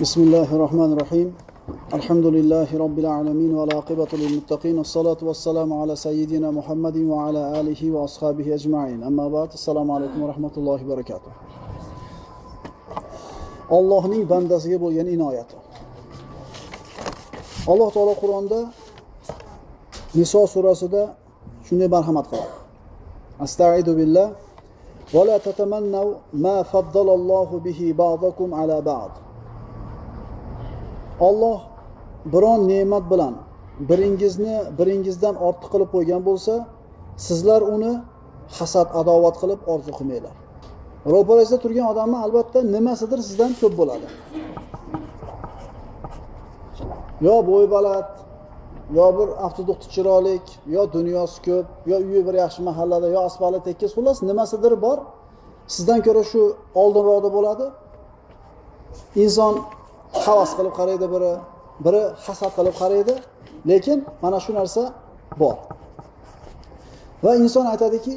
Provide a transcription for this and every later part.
بسم الله الرحمن الرحيم الحمد لله رب العالمين والعاقبة للمتقين الصلاة والسلام على سيدنا محمد وعلى آله وأصحابه أجمعين أما بعد السلام عليكم ورحمة الله وبركاته الله نين بند زيبو ين يعني الله تعالى قرآن ده نساء سورة ده شنو برحمت قرآن أستعيد بالله ولا تتمنوا ما فضل الله به بعضكم على بعض Alloh biron ne'mat bilan biringizni biringizdan ortiq qilib qo'ygan bo'lsa, sizlar uni hasad, adovat qilib orzu qilmanglar. Ro'parangizda turgan odamni albatta nimasidir sizdan ko'p bo'ladi. Yo bo'y baland, yo bir avtoduqti chiroylik, yo dunyosi ko'p, yo uyi bir yaxshi mahallada, yo asfalti tekis, xullas nimasidir bor. Sizdan ko'ra shu oldinroqda bo'ladi. Inson havas qilib qaraydi biri, biri hasad qilib qaraydi, lekin mana shu narsa bor. Va inson aytadiki,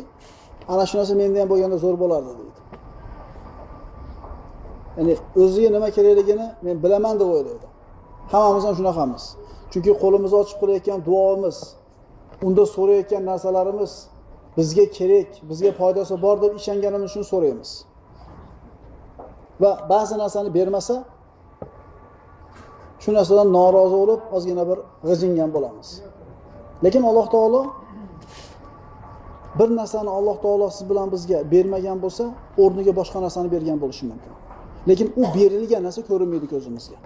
ana shu narsa menda ham bo'lganda zo'r bo'lardi deydi. Ya'ni o'ziga nima kerakligini men bilaman deb o'ylaydi. Hammamiz ham shunaqamiz. Chunki qo'limizni ochib qilayotgan duoimiz, unda so'rayotgan narsalarimiz bizga kerak, bizga foydasi bor deb ishonganimiz uchun so'raymiz. Va ba'zi narsani bermasa, shu narsadan norozi bo'lib, ozgina bir g'ijingan bo'lamiz. Lekin Alloh taolo bir narsani Alloh taolo siz bilan bizga bermagan bo'lsa, o'rniga boshqa narsani bergan bo'lishi mumkin. Lekin u berilgan narsa ko'rinmaydi ko'zimizga.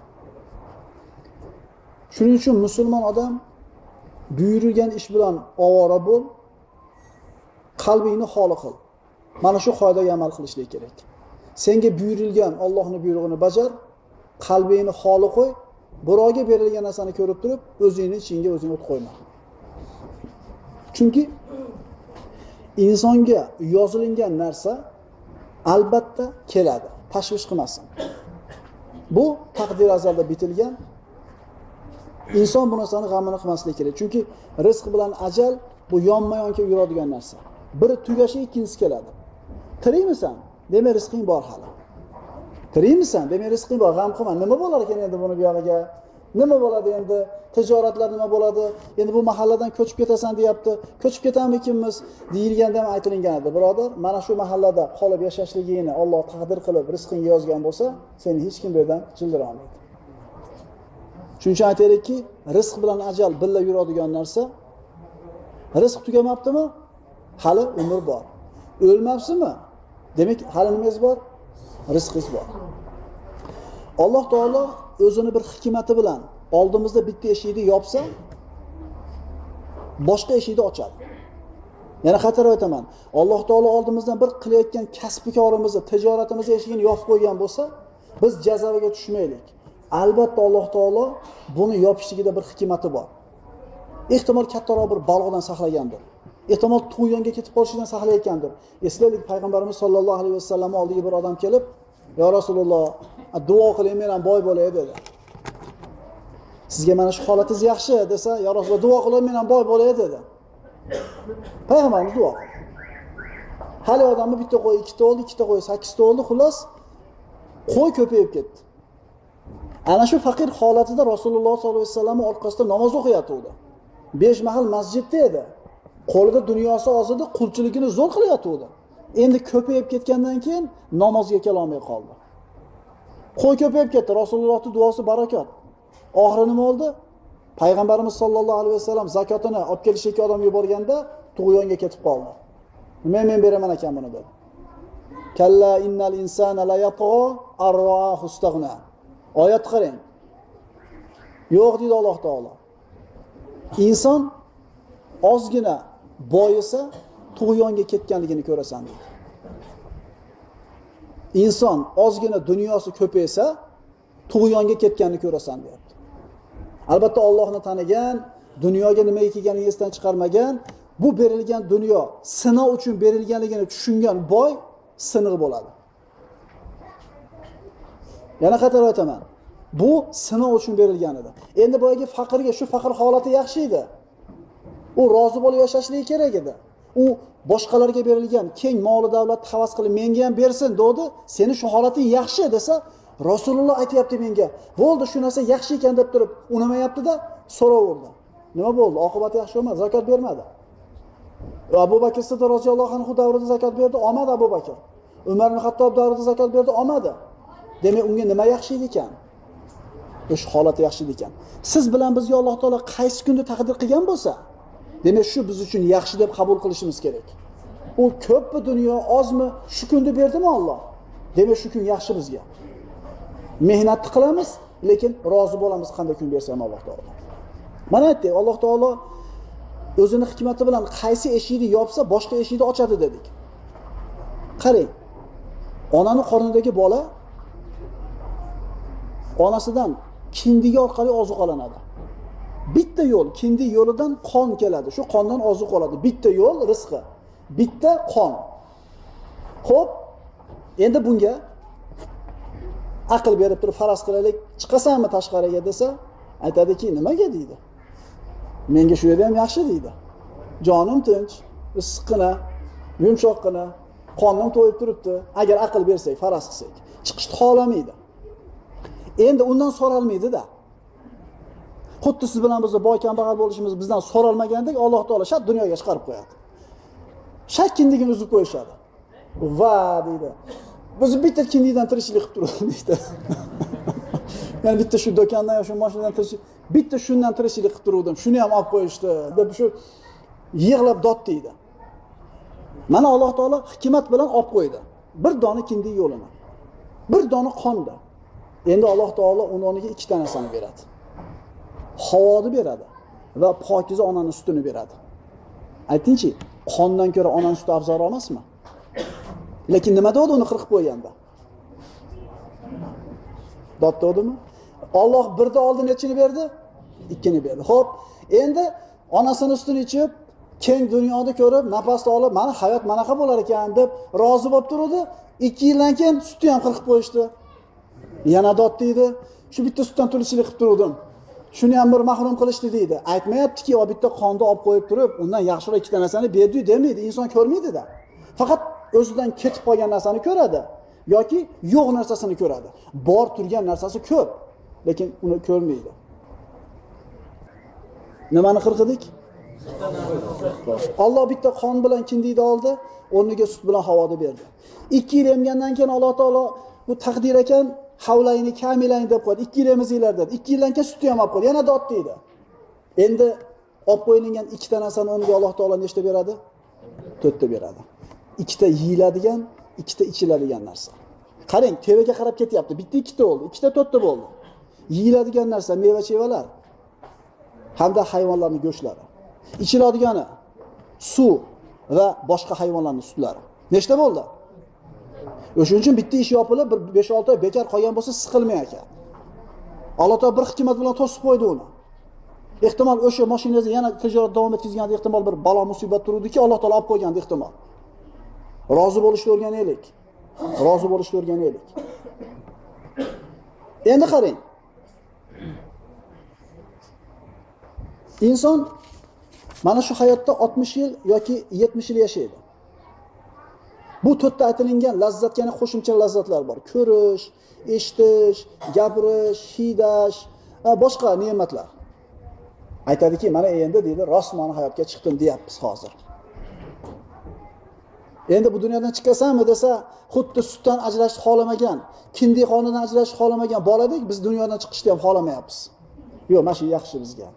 Shuning uchun musulmon odam buyurilgan ish bilan ovora bo'l, qalbingni xoli qil. Mana shu qoidaga amal qilishlik kerak. Senga buyurilgan Allohning buyrug'ini bajar, qalbingni xoli qo'y, birovga berilgan narsani ko'rib turib, o'zingni ichingga o'zing o't qo'yma. Chunki insonga yozilingan narsa albatta keladi. Tashvish qilmasin. Bu taqdir azalda bitilgan. Inson bu narsani g'amini qilmasligi kerak. Chunki rizq bilan ajal bu yonma-yon kelib yuradigan narsa. Biri tugashi, ikkinchisi keladi. Tirikmisan? Demak, rizqing bor hali. Tirikmisan? Demak, rizqing bor. G'am qilma. Nima bo'lar ekan endi buni buyog'iga? Nima bo'ladi endi? Tijoratlar nima bo'ladi? Endi bu mahalladan ko'chib ketasan deyapti. Ko'chib ketamikimiz deyilganda ham aytilingan edi. Birodar, mana shu mahallada qolib yashashligingni Alloh taqdir qilib rizqingga yozgan bo'lsa, seni hech kim bu yerdan jildira olmaydi. Shuning uchun aytaylikki, rizq bilan ajal birga yuradigan narsa rizq tugamabdimi? Hali umr bor. O'lmabsizmi? Demak, hali nimangiz bor? Rizqingiz bor. Alloh taolo o'zini bir hikmati bilan oldimizda bitta eshikni yopsa, boshqa eshikni ochadi. Yana qaytarib aytaman. Alloh taolo oldimizdan bir qilayotgan kasbikorimizni tijoratimizni eshigini yopib qo'ygan bo'lsa, biz jazavaga tushmaylik. Albatta Alloh taolo buni yopishligida bir hikmati bor. Ehtimol kattaroq bir balodan saqlagandir. Ehtimol tug'yonga ketib qolishidan saqlayotgandir. Eslaylik payg'ambarimiz sollallohu alayhi vasallam oldiga bir odam kelib, "Ya Rasululloh, duo qiling, men ham boy bo'lay" dedi. Sizga mana shu holatingiz yaxshi desa, "Ya Rasululloh, duo qiling, men ham boy bo'lay" dedi. Payg'ambarimiz duo qildi. Hali odamni bitta qo'y, ikkita oldi, ikkita qo'y, sakkizta oldi, xullas qo'y ko'payib ketdi. Ana shu faqir holatida Rasululloh sollallohu alayhi vasallam orqasida namoz o'qiyotgandi 5 mahal masjidda edi. Qo'lida dunyosi ozidi, qulchiligini zo'r qilyotdi. Endi ko'payib ketgandan keyin namozga kela olmay qoldi. Qo'y ko'payib ketdi, rasulullohni duosi barakot. Oxiri nima bo'ldi? Payg'ambarimiz sollallohu alayhi vasallam zakotini olib kelishga odam yuborganda tug'yonga ketib qoldi. Nima men beraman ekan buni dedi. Kalla innal insana la yatgha arrahu. Oyat qarang. Yo'q deydi Alloh taolo. Inson ozgina boyisa tug'yonga ketganligini ko'rasan deydi. Inson ozgina dunyosi ko'paysa tug'yonga ketganini ko'rasan deyapti. Albatta Allohni tanigan, dunyoga nimaga kelganini esdan chiqarmagan, bu berilgan dunyo sinov uchun berilganligini tushungan boy siniq bo'ladi. Yana qaytarib aytaman. Bu sinov uchun berilgan edi. Endi boyagi faqirga shu faqir holati yaxshi edi. U rozi bo'lib yashashligi kerak edi. U boshqalarga berilgan keng moli davlatni havas qilib menga ham bersin dedi. Seni shu holating yaxshi desa, rasululloh aytyapti menga bo'ldi shu narsa yaxshi ekan deb turib unamayaptida so'raverdi. Nima bo'ldi? Oqibati yaxshi emas zakot bermadi. Abu bakr siddiq roziyallohu anhu davrida zakot berdi olmadi abu bakr. Umar ibn hattob davrida zakot berdi olmadi. Demak unga nima yaxshi edi ekan? O'sha holati yaxshi edi ekan. Siz bilan bizga alloh taolo qaysi kunni taqdir qilgan bo'lsa demak shu biz uchun yaxshi deb qabul qilishimiz kerak. U ko'pmi dunyo ozmi? Shu kunni berdimi olloh demak shu kun yaxshi bizga. Mehnatni qilamiz lekin rozi bo'lamiz qanday kun bersa ham alloh taolo. Mana aytdik alloh taolo o'zini hikmati bilan qaysi eshikni yopsa boshqa eshikni ochadi dedik. Qarang onani qornidagi bola onasidan kindigi orqali ozuqalanadi. Bitta yo'l kindik yo'lidan qon keladi. Shu qondan oziq oladi. Bitta yo'l rizqi. Bitta qon. Ho'p endi bunga aql berib turib faraz qilaylik. Chiqasanmi tashqariga desa aytadiki nimaga deydi? Menga shu yerda ham yaxshi deydi. Jonim tinch issiqqina yumshoqqina qonim to'yib turibdi. Agar aql bersak faraz qilsak chiqishni xohlamaydi. Endi undan so'ralmaydida. Xuddi siz bilan bizni boy kambag'al bo'lishimiz bizdan so'ralmagandek alloh taolo shart dunyoga chiqarib qo'yadi. Shart kindigini uzib qo'yishadi. Va deydi biz bitta kindikdan tirikchilik qilib turibmiz deydi. Ya'ni bitta shu do'kondan yo shu moshinadan tirikchilik bitta shundan tirikchilik qilib turuvdim shuni ham olib qo'yishdi deb shu yig'lab dod deydi. Mana alloh taolo hikmat bilan olib qo'ydi. Bir dona kindik yo'lini bir dona qonda. Endi alloh taolo uni o'rniga ikkita narsani beradi. Havoni beradi va pokiza onani sutini beradi. Aytingchi qondan ko'ra onani suti afzalroq emasmi? Lekin nima degdi uni qirqib qo'yganda dod degdimi olloh birni oldi nechini berdi ikkini berdi. Ho'p endi onasini sutini ichib keng dunyoni ko'rib nafasni olib mana hayot manaqa bo'lar ekan deb rozi bo'lib turuvdi ikki yildan keyin sutni ham qirqib qo'yishdi yana dod deydi. Shu bitta sutdan tirikchilik qilib turuvdim. Shuni ham bir mahrum qilishdi deydi. Aytmayaptiki o bitta qonni olib qo'yib turib undan yaxshiroq ikkita narsani berdi demaydi. Inson ko'rmaydida. Faqat o'zidan ketib qolgan narsani ko'radi yoki yo'q narsasini ko'radi. Bor turgan narsasi ko'p lekin uni ko'rmaydi. Nimani qirqidik? Olloh bitta qon bilan kindikni oldi o'rniga sut bilan havoni berdi. Ikki yil emgandan keyin alloh taolo bu taqdir ekan havlayni kamilang deb qo'ydi ikki yil emizinglar dedi ikki yildan keyin sutni ham olib qo'ydi yana ot deydi. Endi olib qo'yilgan ikkita narsani o'rniga alloh taolo nechta beradi? To'rtta beradi. Ikkita yeyiladigan ikkita ichiladigan narsa. Qarang tevaga qarab ketyapti. Bitta ikkita bo'ldi ikkita to'rtta bo'ldi. Yeyiladigan narsa meva chevalar. Hamda hayvonlarni go'shtlari ichiladigani suv va boshqa hayvonlarning sutlari. Nechta bo'ldi? O'shaning uchun bitta ish yopilib bir besh olti oy bekor qolgan bo'lsa siqilmay ekan alloh taolo bir hikmat bilan to'sib qo'ydi uni. Ehtimol o'sha mashinangizni yana tijorat davom etkazganda ehtimol bir balo musibat turuvdiki alloh taolo olib qo'ygandi ehtimol. Rozi bo'lishni o'rganaylik. Rozi bo'lishni o'rganaylik. Endi qarang. Inson mana shu hayotda oltmish yil yoki yetmish yil yashaydi. Bu to'rtta aytilingan lazzatga yana qo'shimcha lazzatlar bor. Ko'rish eshitish gapirish hiydash va boshqa ne'matlar. Aytadiki mana endi deydi rostmoni hayotga chiqdim deyapmiz hozir. Endi bu dunyodan chiqasanmi desa xuddi sutdan ajrashni xohlamagan kindik qonidan ajrashni xohlamagan boladek biz dunyodan chiqishni ham xohlamayapmiz. Yo'q mana shu yaxshi bizga.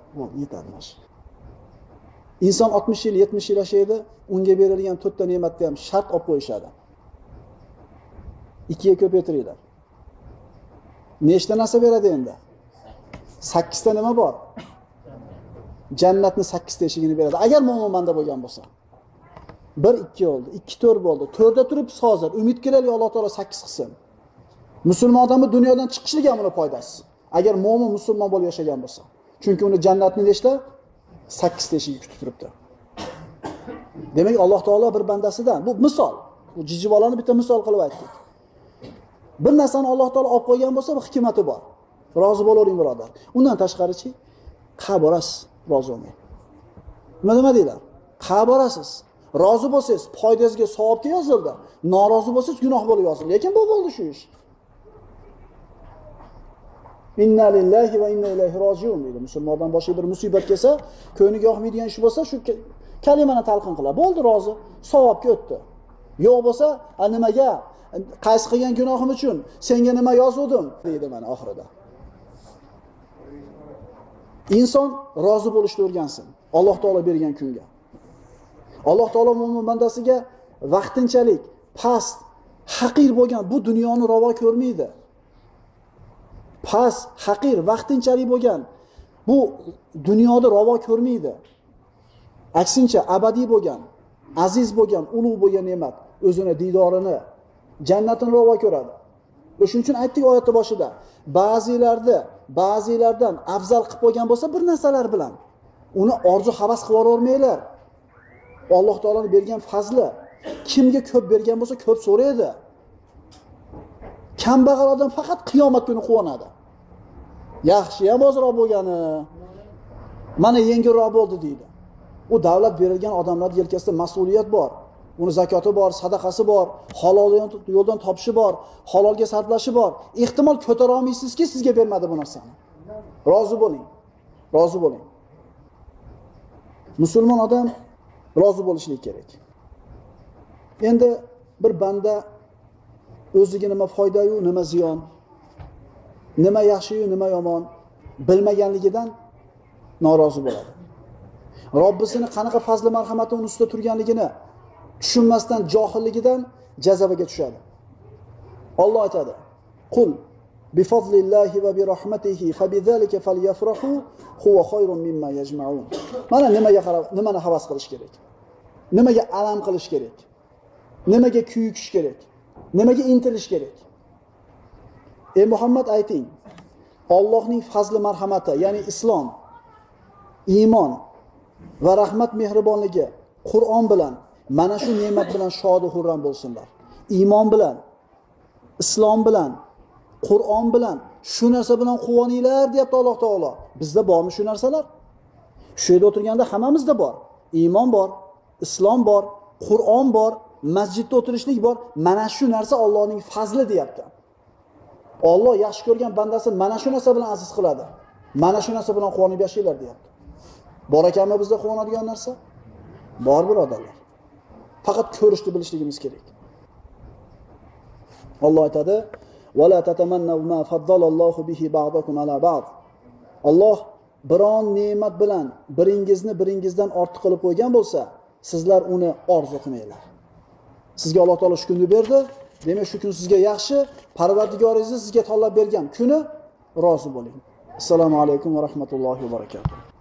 Yetadi mana shu. Inson oltmish yil yetmish yil yashaydi unga berilgan to'rtta ne'matni ham shart olib qo'yishadi. Ikkiga ko'paytiringlar. Nechta narsa beradi endi? Sakkizta nima bor? Jannatni sakkizta eshigini beradi. Agar mo'minmanda bo'lgan bo'lsa. Bir ikki bo'ldi ikki to'rt bo'ldi. To'rtda turibmiz hozir umid qilaylik alloh taolo sakkiz qilsin. Musulmon odamni dunyodan chiqishligi ham uni foydasi. Agar mo'min musulmon bo'lib yashagan bo'lsa. Chunki uni jannatni nechta? Sakkizta eshigi kutib turibdi. Demak alloh taolo bir bandasidan bu misol bu jiji bolani bitta misol qilib aytdik. Bir narsani alloh taolo olib qo'ygan bo'lsa bu hikmati bor. Rozi bo'lavering birodar. Undan tashqarichi qayerga borasiz rozi bo'lmay nima nima deydilar? Qayerga borasiz rozi bo'lsangiz foydangizga savobga yozildi norozi bo'lsangiz gunoh bo'lib yozildi lekin bu bo'ldi shu ish. Inna lillahi va inna ilayhi rojiun deydi. Musulmondan boshqa bir musibat kelsa, ko'ngliga yoqmaydigan ish bo'lsa, shu kalimani talqin qiladi. Bo'ldi, rozi. Savobga o'tdi. Yo'q bo'lsa, a nimaga? Qaysi qilgan gunohim uchun senga nima yozuvdim deydi mana oxirida. Inson rozi bo'lishni o'rgansin. Alloh taolo bergan kunga. Alloh taolo mo'min bandasiga vaqtinchalik past, haqir bo'lgan bu dunyoni ravo ko'rmaydi. Past, haqir, vaqtinchalik bo'lgan bu dunyoda ravo ko'rmaydi. Aksincha abadiy bo'lgan, aziz bo'lgan, ulug' bo'lgan ne'mat o'zini diydorini, jannatini ravo ko'radi. Shuning uchun aytdik oyatni boshida, ba'zilarni ba'zilardan afzal qilib qo'ygan bo'lsa bir narsalar bilan uni orzu havas qilib yubormanglar. Alloh taolaning bergan fazli kimga ko'p bergan bo'lsa ko'p so'raydi. Kambag'al odam faqat qiyomat kuni quvonadi. Yaxshi ham ozroq bo'lgani, mana yengilroq bo'ldi deydi. U davlat berilgan odamlarni yelkasida mas'uliyat bor. Uni zakoti bor, sadaqasi bor, halol yo'ldan topishi bor, halolga sarflashi bor. Ehtimol ko'tara olmaysizki, sizga bermadi bu narsani. Rozi bo'ling. Rozi bo'ling. Musulmon odam rozi bo'lishlik kerak. Endi bir banda o'ziga nima foyda-yu, nima ziyon, nima yaxshiyu nima yomon bilmaganligidan norozi bo'ladi. Robbisini qanaqa fazli marhamati uni ustida turganligini tushunmasdan johilligidan jazavaga tushadi. Alloh aytadi: "Qul bifazlillahi va birahmatihi fabizalika falyafrahu huwa khayrun mimma yajma'un." Mana nimaga qarab, nimani havas qilish kerak? Nimaga alam qilish kerak? Nimaga kuyukish kerak? Nimaga intilish kerak? Ey Muhammad ayting. Allohning fazli marhamati, ya'ni islom, iymon va rahmat mehribonligi Qur'on bilan mana shu ne'mat bilan shodu hurram bo'lsinlar. Iymon bilan, islom bilan, Qur'on bilan shu narsa bilan quvoninglar deyapti Alloh taolo. Bizda bormi shu narsalar? Shu yerda o'tirganda hammamizda bor. Iymon bor, islom bor, Qur'on bor, masjidda o'tirishlik bor. Mana shu narsa Allohning fazli deyapti. Alloh yaxshi ko'rgan bandasi mana shu narsa bilan aziz qiladi. Mana shu narsa bilan quvonib yashanglar deyapti. Bor ekanmi bizda quvonadigan narsa? Bor birodarlar. Faqat ko'rishni bilishligimiz kerak. Alloh aytadi: "Va la tatamannu ma faddalallohu bihi ba'dakum ala ba'd." Alloh biron ne'mat bilan biringizni biringizdan ortiq qilib qo'ygan bo'lsa, sizlar uni orzu qilmanglar. Sizga Alloh taolo shu kunni berdi, demak shu kun sizga yaxshi, Parvardigoringizni sizga tanlab bergan kuni rozi bo'ling. Assalomu alaykum va rahmatullohi va barakatuh.